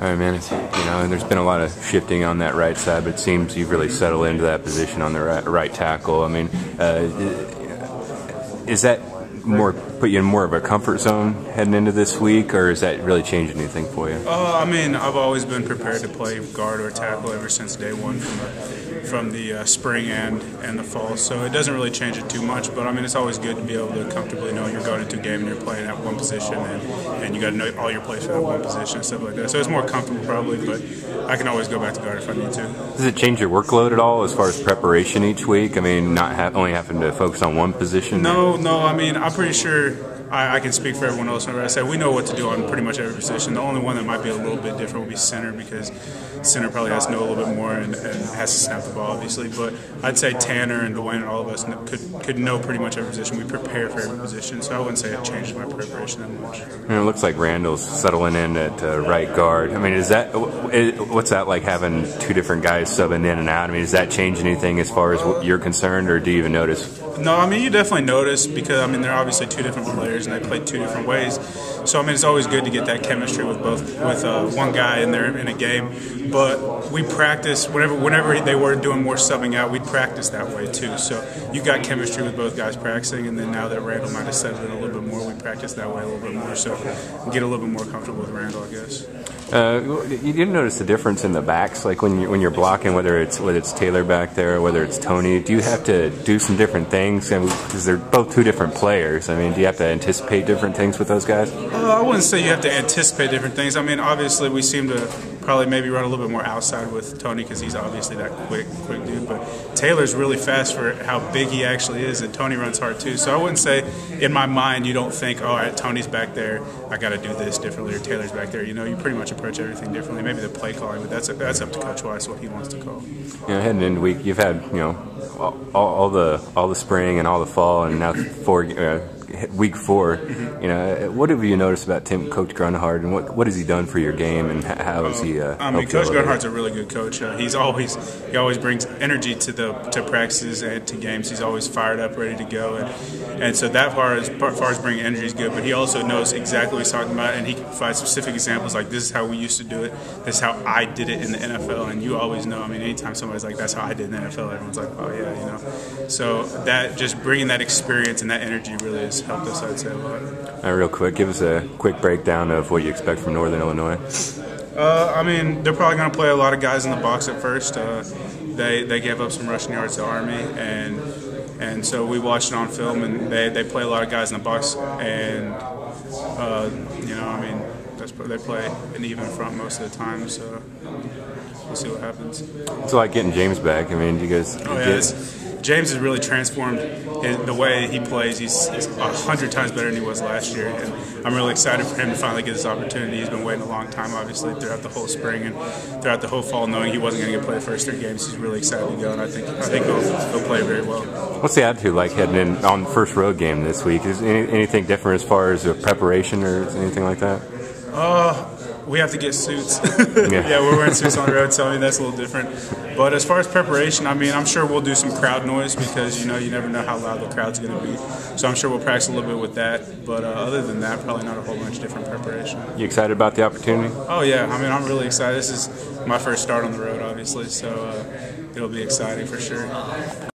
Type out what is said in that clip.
All right, man. It's, you know, and there's been a lot of shifting on that right side, but it seems you've really settled into that position on the right, right tackle. I mean, uh, is that more put you in more of a comfort zone heading into this week, or is that really changed anything for you? Uh, I mean, I've always been prepared to play guard or tackle ever since day one from the, from the uh, spring and and the fall. So it doesn't really change it too much. But I mean, it's always good to be able to comfortably know you're going into a game and you're playing at one position, and, and you got to know all your plays for that one position and stuff like that. So it's more comfortable probably, but I can always go back to guard if I need to. Does it change your workload at all as far as preparation each week? I mean, not ha- only having to focus on one position. No, no. I mean, I'm pretty sure I, I, can speak for everyone else. Whenever I say we know what to do on pretty much every position. The only one that might be a little bit different would be center because center probably has to know a little bit more and, and has to snap the ball, obviously. But I'd say Tanner and Duane and all of us could could know pretty much every position. We prepare for every position, so I wouldn't say it changed my preparation that much. And it looks like Randall's settling in at uh, right guard. I mean, is that what's that like having two different guys subbing in and out? I mean, does that change anything as far as you're concerned, or do you even notice? No, I mean you definitely notice because I mean they're obviously two different players and they play two different ways. So I mean it's always good to get that chemistry with both with uh, one guy in there in a game. But we practice whenever whenever they were doing more subbing out, we'd practice that way too. So you got chemistry with both guys practicing, and then now that Randall might have settled in a little bit more, we practice that way a little bit more. So get a little bit more comfortable with Randall, I guess. Uh, you didn't notice the difference in the backs, like when you when you're blocking, whether it's whether it's Taylor back there, or whether it's Tony. Do you have to do some different things? And Because they're both two different players. I mean, do you have to anticipate different things with those guys? Uh, I wouldn't say you have to anticipate different things. I mean, obviously we seem to probably maybe run a little bit more outside with Tony because he's obviously that quick, quick dude. But Taylor's really fast for how big he actually is, and Tony runs hard too. So I wouldn't say in my mind you don't think, oh, all right, Tony's back there, I got to do this differently, or Taylor's back there. You know, you pretty much approach everything differently. Maybe the play calling, but that's that's up to Coach Weis what he wants to call. You know, heading into week, you've had you know all, all the all the spring and all the fall, and now four. Uh, week 4 mm-hmm. you know, what have you noticed about Tim, Coach Grunhard, and what what has he done for your game, and how has he? Uh, I mean, Coach Grunhard's a really good coach. Uh, he's always he always brings energy to the to practices and to games. He's always fired up, ready to go, and and so that far as far as bringing energy is good. But he also knows exactly what he's talking about, and he can provide specific examples like this is how we used to do it. This is how I did it in the NFL, and you always know. I mean, anytime somebody's like, "That's how I did in the NFL," everyone's like, "Oh yeah," you know. So that just bringing that experience and that energy really is helped us, I'd say, a lot. Right, real quick, give us a quick breakdown of what you expect from Northern Illinois. Uh, I mean, they're probably going to play a lot of guys in the box at first. Uh, they they gave up some rushing yards to Army, and and so we watched it on film, and they, they play a lot of guys in the box, and uh, you know, I mean, they play an even front most of the time, so we'll see what happens. It's like getting James back. I mean, do you guys? Oh, yeah, James has really transformed in the way he plays. He's, he's a hundred times better than he was last year, and I'm really excited for him to finally get this opportunity. He's been waiting a long time, obviously, throughout the whole spring and throughout the whole fall, knowing he wasn't going to get play the first three games. He's really excited to go, and I think I think he'll, he'll play very well. What's the attitude like heading in on the first road game this week? Is any, anything different as far as preparation or anything like that? Uh, we have to get suits. yeah. yeah. we're wearing suits on the road, so I mean that's a little different. But as far as preparation, I mean I'm sure we'll do some crowd noise because you know you never know how loud the crowd's going to be. So I'm sure we'll practice a little bit with that. But uh, other than that, probably not a whole bunch of different preparation. You excited about the opportunity? Oh yeah, I mean I'm really excited. This is my first start on the road, obviously, so uh, it'll be exciting for sure.